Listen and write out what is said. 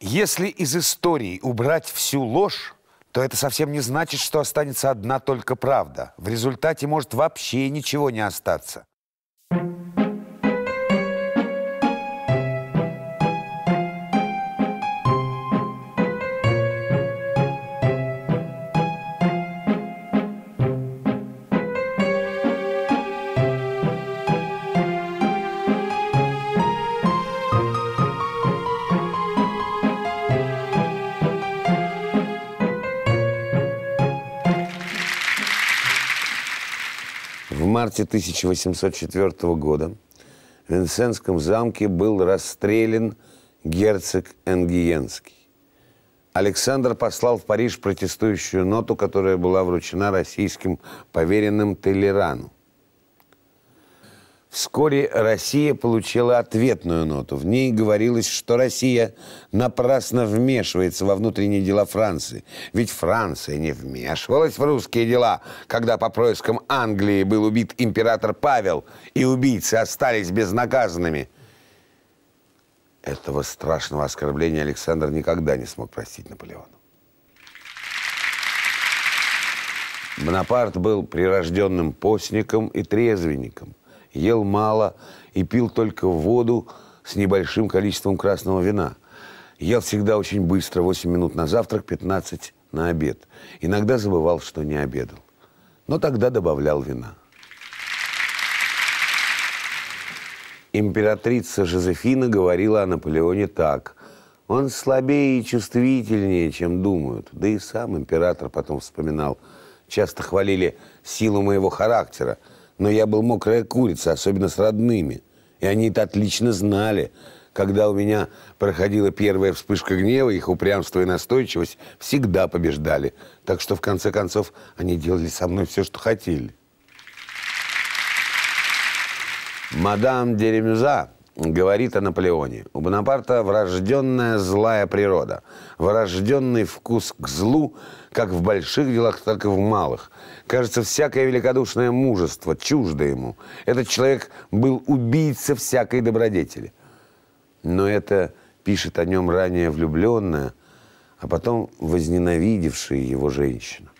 Если из истории убрать всю ложь, то это совсем не значит, что останется одна только правда. В результате может вообще ничего не остаться. В марте 1804 года в Винсентском замке был расстрелян герцог Энгиенский. Александр послал в Париж протестующую ноту, которая была вручена российским поверенным Толерану. Вскоре Россия получила ответную ноту. В ней говорилось, что Россия напрасно вмешивается во внутренние дела Франции. Ведь Франция не вмешивалась в русские дела, когда по проискам Англии был убит император Павел, и убийцы остались безнаказанными. Этого страшного оскорбления Александр никогда не смог простить Наполеону. Бонапарт был прирожденным постником и трезвенником – ел мало и пил только воду с небольшим количеством красного вина. Ел всегда очень быстро, 8 минут на завтрак, 15 на обед. Иногда забывал, что не обедал. Но тогда добавлял вина. Императрица Жозефина говорила о Наполеоне так. Он слабее и чувствительнее, чем думают. Да и сам император потом вспоминал. Часто хвалили силу моего характера – но я был мокрая курица, особенно с родными. И они это отлично знали. Когда у меня проходила первая вспышка гнева, их упрямство и настойчивость всегда побеждали. Так что, в конце концов, они делали со мной все, что хотели. Мадам Деремюза говорит о Наполеоне. У Бонапарта врожденная злая природа, врожденный вкус к злу, как в больших делах, так и в малых. Кажется, всякое великодушное мужество чуждо ему. Этот человек был убийца всякой добродетели. Но это пишет о нем ранее влюбленная, а потом возненавидевшая его женщина.